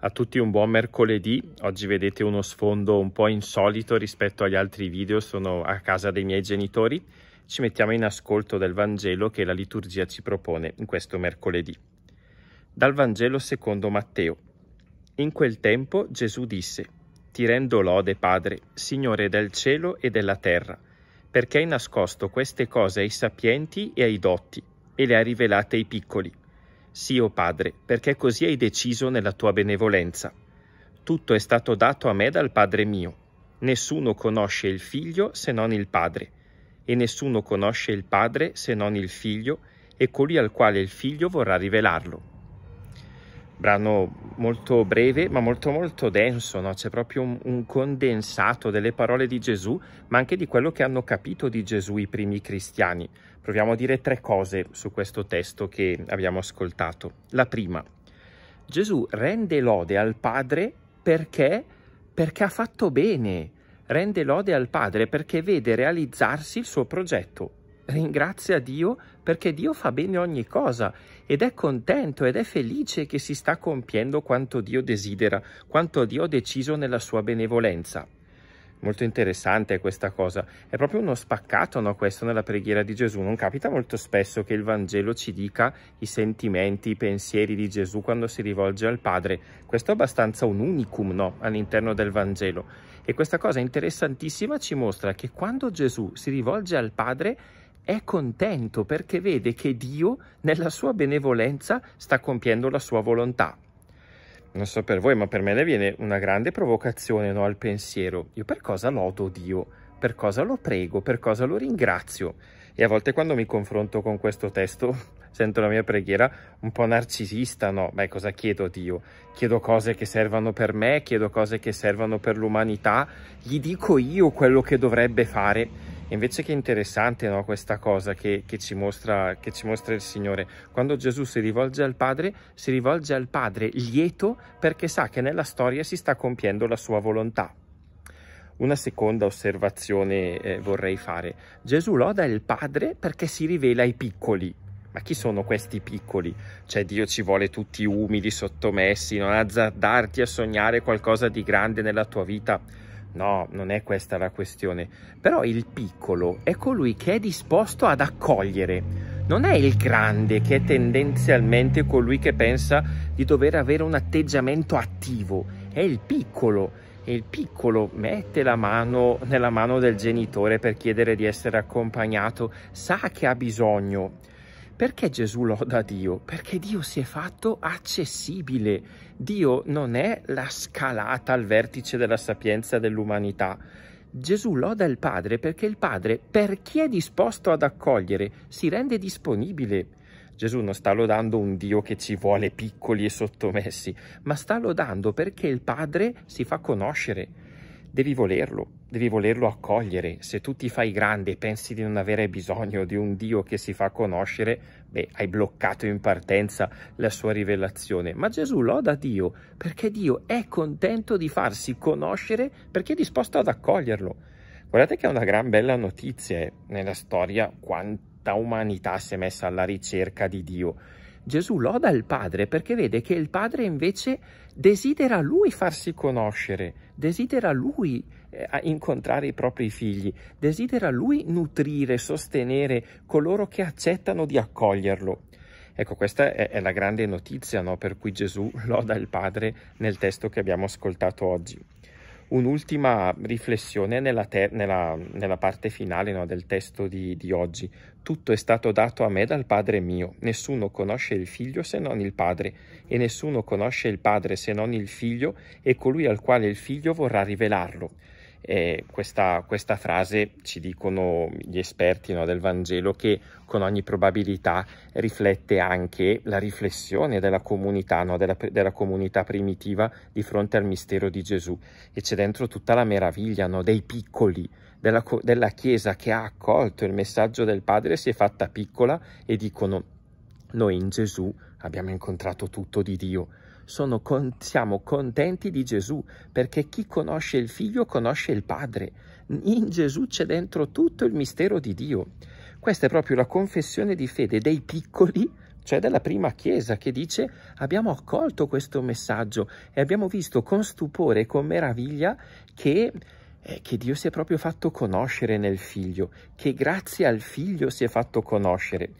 A tutti un buon mercoledì, oggi vedete uno sfondo un po' insolito rispetto agli altri video, sono a casa dei miei genitori, ci mettiamo in ascolto del Vangelo che la liturgia ci propone in questo mercoledì. Dal Vangelo secondo Matteo. In quel tempo Gesù disse, Ti rendo lode, Padre, Signore del cielo e della terra, perché hai nascosto queste cose ai sapienti e ai dotti, e le hai rivelate ai piccoli. Sì, o oh Padre, perché così hai deciso nella tua benevolenza. Tutto è stato dato a me dal Padre mio. Nessuno conosce il Figlio se non il Padre, e nessuno conosce il Padre se non il Figlio e colui al quale il Figlio vorrà rivelarlo. Brano molto breve, ma molto molto denso, no? c'è proprio un, un condensato delle parole di Gesù, ma anche di quello che hanno capito di Gesù i primi cristiani. Proviamo a dire tre cose su questo testo che abbiamo ascoltato. La prima, Gesù rende lode al Padre perché, perché ha fatto bene, rende lode al Padre perché vede realizzarsi il suo progetto. Ringrazia Dio perché Dio fa bene ogni cosa ed è contento ed è felice che si sta compiendo quanto Dio desidera, quanto Dio ha deciso nella sua benevolenza. Molto interessante questa cosa, è proprio uno spaccato no, questo nella preghiera di Gesù, non capita molto spesso che il Vangelo ci dica i sentimenti, i pensieri di Gesù quando si rivolge al Padre, questo è abbastanza un unicum no, all'interno del Vangelo. E questa cosa interessantissima ci mostra che quando Gesù si rivolge al Padre è contento perché vede che Dio nella sua benevolenza sta compiendo la sua volontà non so per voi, ma per me ne viene una grande provocazione no, al pensiero. Io per cosa lodo Dio? Per cosa lo prego? Per cosa lo ringrazio? E a volte quando mi confronto con questo testo sento la mia preghiera un po' narcisista, no? Beh, cosa chiedo a Dio? Chiedo cose che servano per me, chiedo cose che servano per l'umanità, gli dico io quello che dovrebbe fare invece che interessante no, questa cosa che, che, ci mostra, che ci mostra il Signore. Quando Gesù si rivolge al Padre, si rivolge al Padre lieto perché sa che nella storia si sta compiendo la sua volontà. Una seconda osservazione eh, vorrei fare. Gesù loda il Padre perché si rivela ai piccoli. Ma chi sono questi piccoli? Cioè Dio ci vuole tutti umili, sottomessi, non azzardarti a sognare qualcosa di grande nella tua vita No, non è questa la questione. Però il piccolo è colui che è disposto ad accogliere. Non è il grande che è tendenzialmente colui che pensa di dover avere un atteggiamento attivo. È il piccolo. E il piccolo mette la mano nella mano del genitore per chiedere di essere accompagnato, sa che ha bisogno perché Gesù loda Dio? Perché Dio si è fatto accessibile. Dio non è la scalata al vertice della sapienza dell'umanità. Gesù loda il Padre perché il Padre, per chi è disposto ad accogliere, si rende disponibile. Gesù non sta lodando un Dio che ci vuole piccoli e sottomessi, ma sta lodando perché il Padre si fa conoscere devi volerlo, devi volerlo accogliere. Se tu ti fai grande e pensi di non avere bisogno di un Dio che si fa conoscere, beh, hai bloccato in partenza la sua rivelazione. Ma Gesù loda Dio perché Dio è contento di farsi conoscere perché è disposto ad accoglierlo. Guardate che è una gran bella notizia eh, nella storia quanta umanità si è messa alla ricerca di Dio Gesù loda il Padre perché vede che il Padre invece desidera lui farsi conoscere, desidera lui eh, incontrare i propri figli, desidera lui nutrire, sostenere coloro che accettano di accoglierlo. Ecco, questa è, è la grande notizia no, per cui Gesù loda il Padre nel testo che abbiamo ascoltato oggi un'ultima riflessione nella, nella, nella, parte finale no, del testo di, di, oggi. Tutto è stato dato a me dal Padre mio. Nessuno conosce il Figlio se non il Padre, e nessuno conosce il Padre se non il Figlio e colui al quale il Figlio vorrà rivelarlo. Eh, questa, questa, frase ci dicono gli esperti no, del Vangelo che con ogni probabilità riflette anche la riflessione della comunità, no, della, della, comunità primitiva di fronte al mistero di Gesù. E c'è dentro tutta la meraviglia no, dei piccoli, della, della Chiesa che ha accolto il messaggio del Padre, si è fatta piccola e dicono noi in Gesù abbiamo incontrato tutto di Dio con, siamo contenti di Gesù, perché chi conosce il Figlio conosce il Padre. In Gesù c'è dentro tutto il mistero di Dio. Questa è proprio la confessione di fede dei piccoli, cioè della prima Chiesa, che dice abbiamo accolto questo messaggio e abbiamo visto con stupore e con meraviglia che eh, che Dio si è proprio fatto conoscere nel figlio, che grazie al figlio si è fatto conoscere.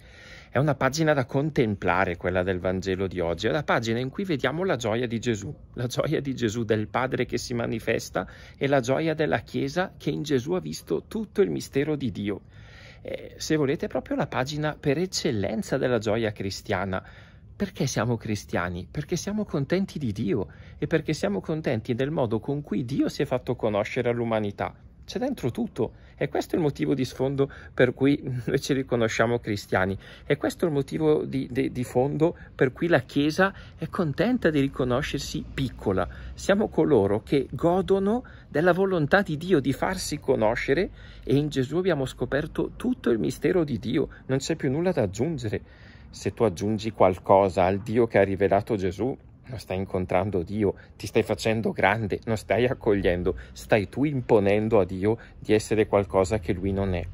È una pagina da contemplare quella del Vangelo di oggi, è la pagina in cui vediamo la gioia di Gesù, la gioia di Gesù del Padre che si manifesta e la gioia della Chiesa che in Gesù ha visto tutto il mistero di Dio. Eh, se volete, proprio la pagina per eccellenza della gioia cristiana, perché siamo cristiani? Perché siamo contenti di Dio e perché siamo contenti del modo con cui Dio si è fatto conoscere all'umanità. C'è dentro tutto. E questo è il motivo di sfondo per cui noi ci riconosciamo cristiani. E questo è il motivo di, di, di fondo per cui la Chiesa è contenta di riconoscersi piccola. Siamo coloro che godono della volontà di Dio di farsi conoscere e in Gesù abbiamo scoperto tutto il mistero di Dio, non c'è più nulla da aggiungere. Se tu aggiungi qualcosa al Dio che ha rivelato Gesù, non stai incontrando Dio, ti stai facendo grande, non stai accogliendo, stai tu imponendo a Dio di essere qualcosa che Lui non è.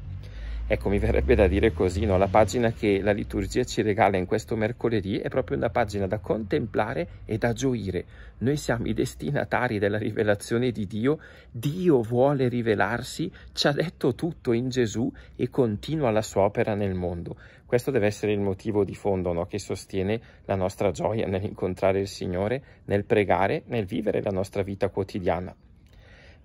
Ecco, mi verrebbe da dire così, no? la pagina che la liturgia ci regala in questo mercoledì è proprio una pagina da contemplare e da gioire. Noi siamo i destinatari della rivelazione di Dio, Dio vuole rivelarsi, ci ha detto tutto in Gesù e continua la sua opera nel mondo. Questo deve essere il motivo di fondo no? che sostiene la nostra gioia nell'incontrare il Signore, nel pregare, nel vivere la nostra vita quotidiana.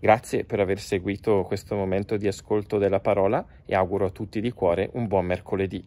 Grazie per aver seguito questo momento di ascolto della parola e auguro a tutti di cuore un buon mercoledì.